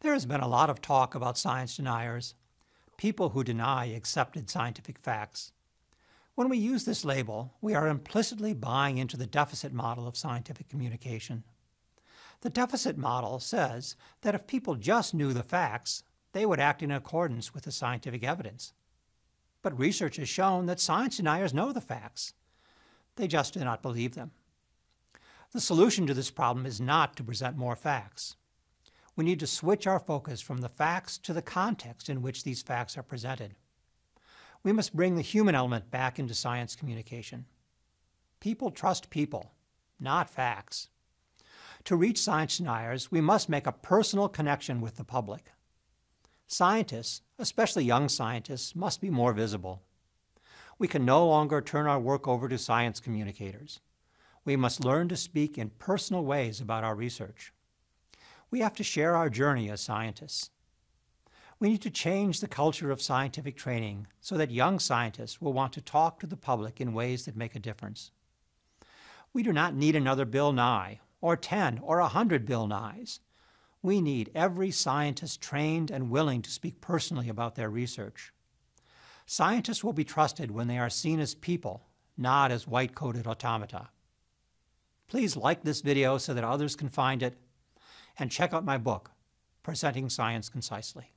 There has been a lot of talk about science deniers, people who deny accepted scientific facts. When we use this label, we are implicitly buying into the deficit model of scientific communication. The deficit model says that if people just knew the facts, they would act in accordance with the scientific evidence. But research has shown that science deniers know the facts. They just do not believe them. The solution to this problem is not to present more facts. We need to switch our focus from the facts to the context in which these facts are presented. We must bring the human element back into science communication. People trust people, not facts. To reach science deniers, we must make a personal connection with the public. Scientists, especially young scientists, must be more visible. We can no longer turn our work over to science communicators. We must learn to speak in personal ways about our research. We have to share our journey as scientists. We need to change the culture of scientific training so that young scientists will want to talk to the public in ways that make a difference. We do not need another Bill Nye, or 10 or 100 Bill Nyes. We need every scientist trained and willing to speak personally about their research. Scientists will be trusted when they are seen as people, not as white-coated automata. Please like this video so that others can find it, and check out my book, Presenting Science Concisely.